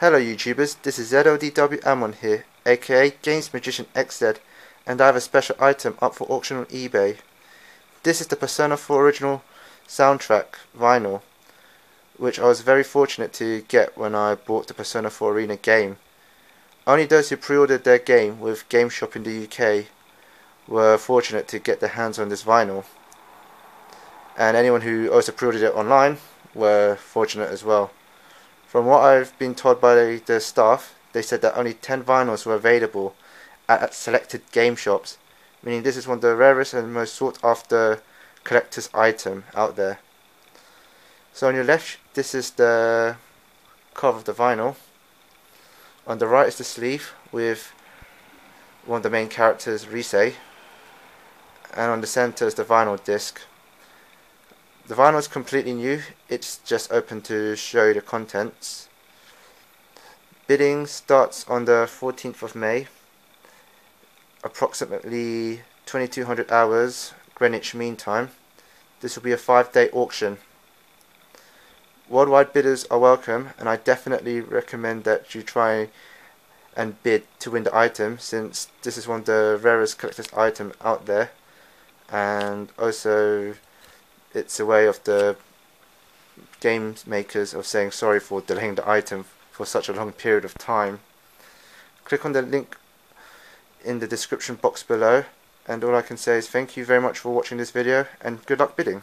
Hello YouTubers, this is ZLDW Amon here, aka Games Magician XZ, and I have a special item up for auction on eBay. This is the Persona 4 original soundtrack vinyl, which I was very fortunate to get when I bought the Persona 4 Arena game. Only those who pre-ordered their game with Game Shop in the UK were fortunate to get their hands on this vinyl. And anyone who also pre-ordered it online were fortunate as well. From what I've been told by the staff, they said that only 10 vinyls were available at selected game shops, meaning this is one of the rarest and most sought after collector's item out there. So on your left, this is the cover of the vinyl. On the right is the sleeve with one of the main characters, Rise. And on the center is the vinyl disc. The vinyl is completely new, it's just open to show the contents. Bidding starts on the 14th of May, approximately 2200 hours Greenwich Mean Time. This will be a five day auction. Worldwide bidders are welcome and I definitely recommend that you try and bid to win the item since this is one of the rarest collector's item out there and also it's a way of the game makers of saying sorry for delaying the item for such a long period of time. Click on the link in the description box below and all I can say is thank you very much for watching this video and good luck bidding.